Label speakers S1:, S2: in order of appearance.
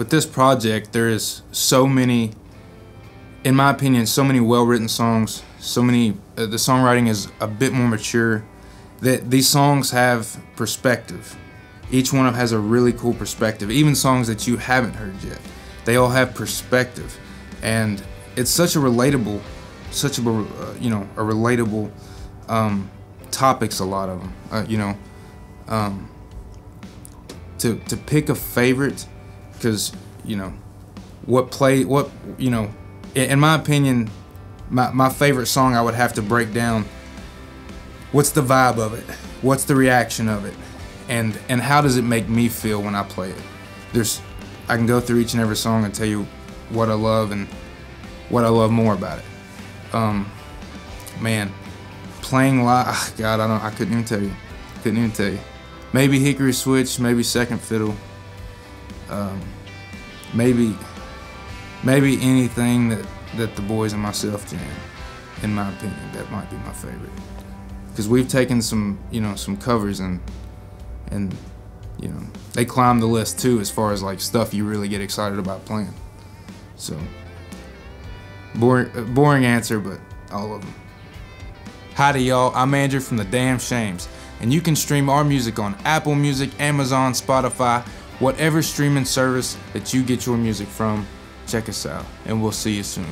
S1: with this project, there is so many, in my opinion, so many well-written songs. So many. Uh, the songwriting is a bit more mature. That these songs have perspective. Each one of has a really cool perspective. Even songs that you haven't heard yet, they all have perspective, and it's such a relatable, such a uh, you know a relatable um, topics. A lot of them, uh, you know. Um, to to pick a favorite because you know what play what you know in my opinion my, my favorite song i would have to break down what's the vibe of it? What's the reaction of it? And and how does it make me feel when i play it? There's i can go through each and every song and tell you what i love and what i love more about it. Um man playing live god i don't i couldn't even tell you couldn't even tell you. Maybe hickory switch maybe second fiddle um, maybe maybe anything that that the boys and myself jam in my opinion that might be my favorite. Because we've taken some you know some covers and and you know they climb the list too as far as like stuff you really get excited about playing. So boring boring answer but all of them hi to y'all i'm andrew from the damn shames and you can stream our music on apple music amazon spotify whatever streaming service that you get your music from, check us out, and we'll see you soon.